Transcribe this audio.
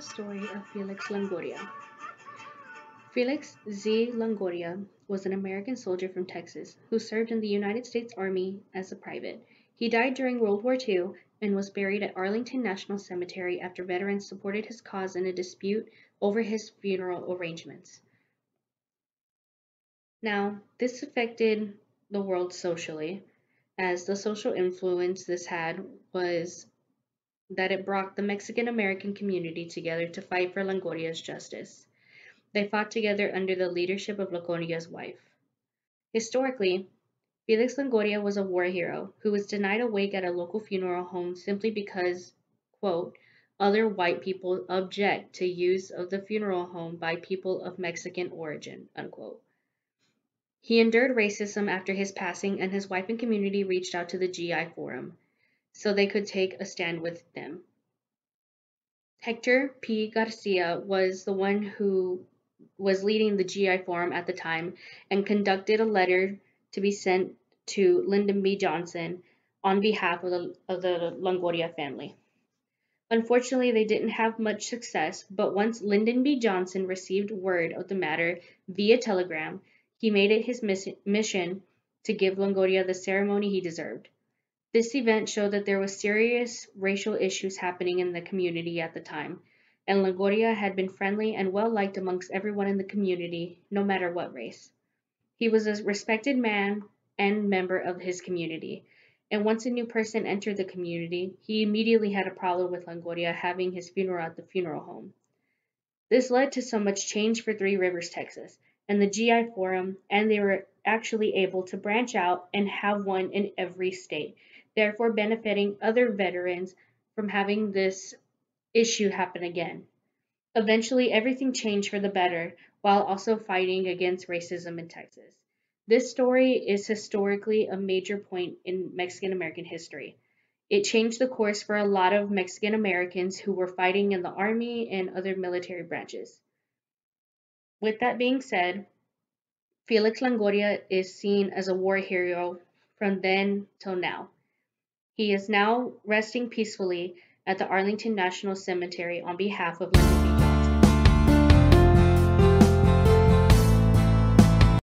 story of Felix Longoria. Felix Z. Longoria was an American soldier from Texas who served in the United States Army as a private. He died during World War II and was buried at Arlington National Cemetery after veterans supported his cause in a dispute over his funeral arrangements. Now, this affected the world socially, as the social influence this had was that it brought the Mexican American community together to fight for Longoria's justice. They fought together under the leadership of Longoria's wife. Historically, Felix Longoria was a war hero who was denied a wake at a local funeral home simply because, quote, other white people object to use of the funeral home by people of Mexican origin, unquote. He endured racism after his passing, and his wife and community reached out to the GI Forum so they could take a stand with them. Hector P. Garcia was the one who was leading the GI Forum at the time and conducted a letter to be sent to Lyndon B. Johnson on behalf of the, of the Longoria family. Unfortunately, they didn't have much success, but once Lyndon B. Johnson received word of the matter via telegram, he made it his mission to give Longoria the ceremony he deserved. This event showed that there was serious racial issues happening in the community at the time, and Longoria had been friendly and well liked amongst everyone in the community, no matter what race. He was a respected man and member of his community, and once a new person entered the community, he immediately had a problem with Longoria having his funeral at the funeral home. This led to so much change for Three Rivers, Texas, and the GI Forum, and they were actually able to branch out and have one in every state therefore benefiting other veterans from having this issue happen again. Eventually, everything changed for the better while also fighting against racism in Texas. This story is historically a major point in Mexican American history. It changed the course for a lot of Mexican Americans who were fighting in the army and other military branches. With that being said, Felix Longoria is seen as a war hero from then till now. He is now resting peacefully at the Arlington National Cemetery on behalf of B.